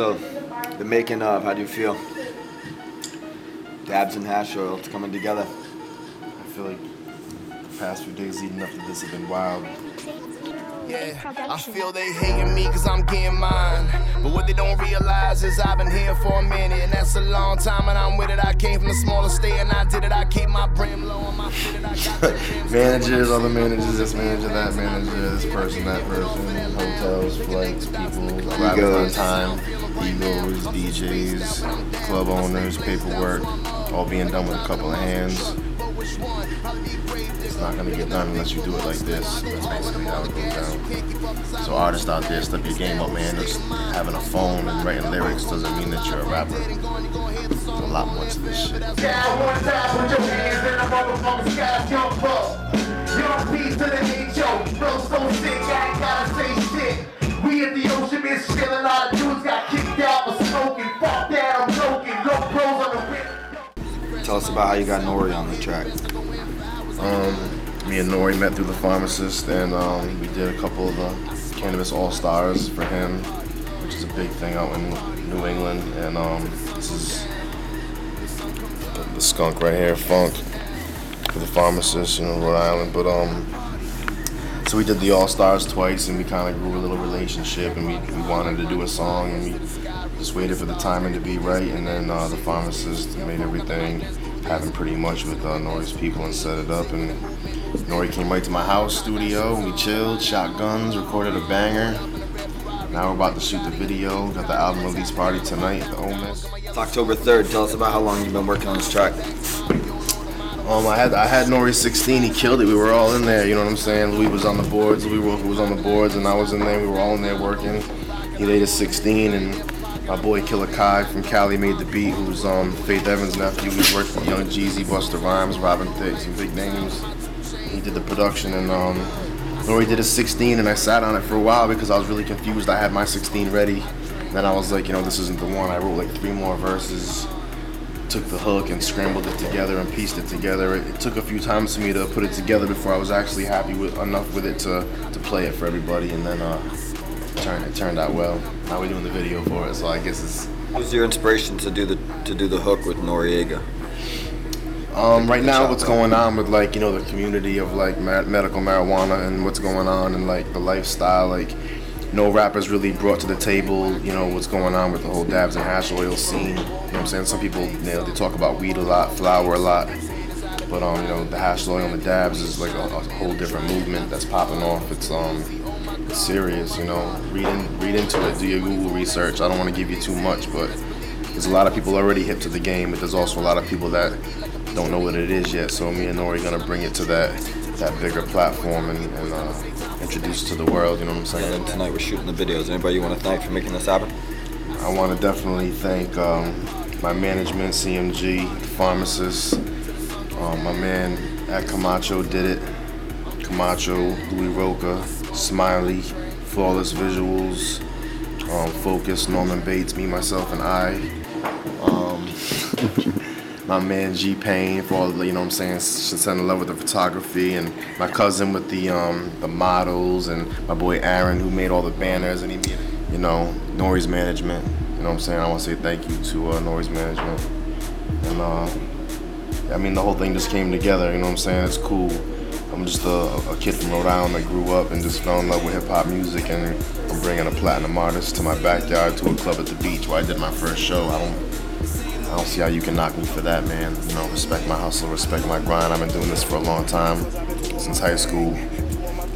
So, the making of, how do you feel? Dabs and hash oil, it's coming together. I feel like the past few days leading up to this have been wild. Yeah, I feel they hating me cause I'm getting mine. But what they don't realize is I've been here for a minute, and that's a long time, and I'm with it. I came from the smaller state, and I did it. I keep my brim low on my fitted. I got the managers, other managers, this manager, that manager, this person, that person, hotels, flights, people, arriving on Egos. time, egos, DJs, club owners, paperwork, all being done with a couple of hands. It's not gonna get done unless you do it like this. That's basically how it goes down. So artists out there, step your game up, man. Just having a phone and writing lyrics doesn't mean that you're a rapper. There's a lot more to this shit. Us about how you got N.O.R.E on the track. me and N.O.R.E met through the pharmacist, and um, we did a couple of the Cannabis All Stars for him, which is a big thing out in New England. And um, this is the, the skunk right here, Funk, for the pharmacist, you know, Rhode Island. But um, so we did the All Stars twice, and we kind of grew a little relationship, and we, we wanted to do a song, and we just waited for the timing to be right, and then uh, the pharmacist made everything happen pretty much with uh, N.O.R.E's people and set it up, and N.O.R.E came right to my house studio, and we chilled, shot guns, recorded a banger. Now we're about to shoot the video. Got the album release party tonight at the Omis. It's October 3rd. Tell us about how long you've been working on this track. Um, I had I had N.O.R.E 16. He killed it. We were all in there. You know what I'm saying? Louis was on the boards. Louis was on the boards, and I was in there. We were all in there working. He laid us 16, and my boy Killer Kai from Cali made the beat. Who's um Faith Evans' nephew. He worked with Young Jeezy, Busta Rhymes, Robin Thicke, some big names. He did the production, and um, N.O.R.E did a 16, and I sat on it for a while because I was really confused. I had my 16 ready. Then I was like, you know, this isn't the one. I wrote like three more verses took the hook and scrambled it together and pieced it together. It, it took a few times for me to put it together before I was actually happy with enough with it to, to play it for everybody. And then uh, turned it turned out well. Now we're doing the video for it, so I guess it's What was your inspiration to do the to do the hook with Noreaga? Um, right now, what's going on with like you know the community of like ma- medical marijuana and what's going on and like the lifestyle, like no rappers really brought to the table, you know what's going on with the whole dabs and hash oil scene. You know what I'm saying? Some people, you know, they talk about weed a lot, flower a lot, but um, you know, the hash oil and the dabs is like a, a whole different movement that's popping off. It's um, it's serious, you know. Read in, read into it, do your Google research. I don't want to give you too much, but there's a lot of people already hip to the game, but there's also a lot of people that don't know what it is yet. So me and N.O.R.E gonna bring it to that that bigger platform and, and uh, introduce it to the world. You know what I'm saying? And then tonight we're shooting the videos. Anybody you want to thank for making this happen? I want to definitely thank um, my management, CMG, pharmacist, um, my man at Camacho did it. Camacho, Louis Roca, Smiley, Flawless Visuals, um, Phokus, Norman Bates, me, myself, and I. Um, my man G Payne for all the, you know what I'm saying, sending love with the photography, and my cousin with the um, the models, and my boy Aaron who made all the banners, and he made, you know, N.O.R.E's management. You know what I'm saying? I want to say thank you to uh, N.O.R.E's management, and uh, I mean the whole thing just came together. You know what I'm saying? It's cool. I'm just a, a kid from Rhode Island that grew up and just fell in love with hip hop music, and I'm bringing a platinum artist to my backyard to a club at the beach where I did my first show. I don't. I don't see how you can knock me for that, man. You know, respect my hustle, respect my grind. I've been doing this for a long time, since high school.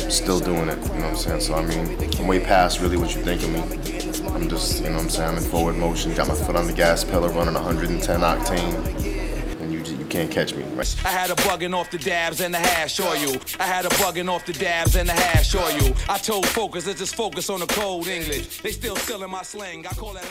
Still doing it, you know what I'm saying? So, I mean, I'm way past really what you think of me. I'm just, you know what I'm saying, I'm in forward motion, got my foot on the gas pedal, running 110 octane, you, you can't catch me, right? I had a bugging off the dabs and the hash oil. I had a bugging off the dabs and the hash oil. I told Phokus, let's just focus on the cold English. They still stealing my slang. I call that.